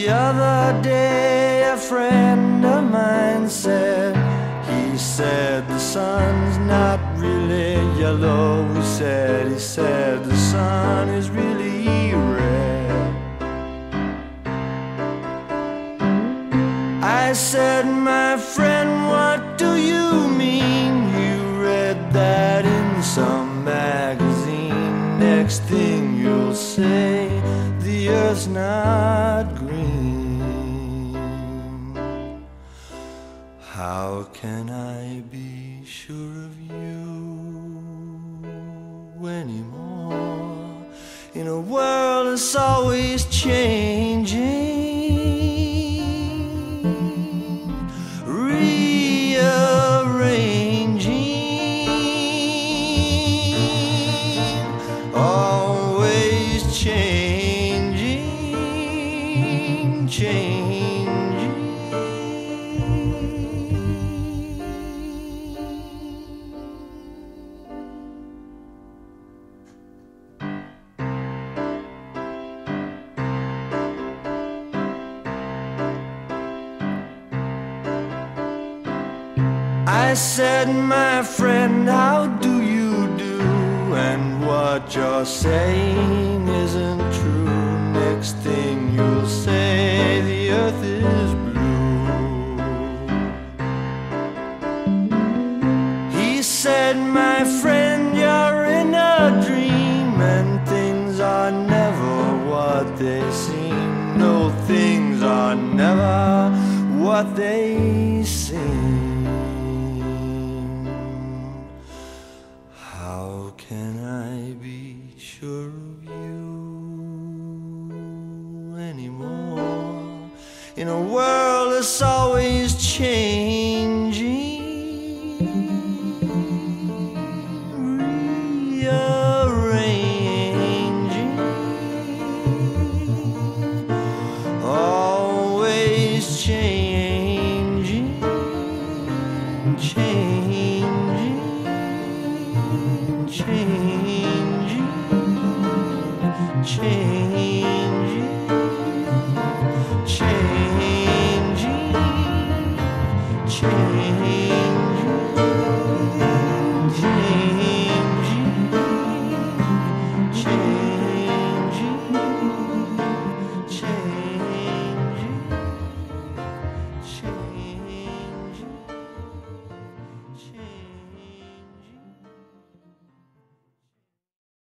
The other day, a friend of mine said, He said the sun's not really yellow. He said, He said the sun is really red. I said, My friend, Next thing you'll say, the earth's not green. How can I be sure of you anymore? In a world that's always changing, I said, my friend, how do you do? And what you're saying isn't said, my friend, you're in a dream, and things are never what they seem. No, things are never what they seem. How can I be sure of you anymore? In a world that's always changing, rearranging, always changing, changing, changing.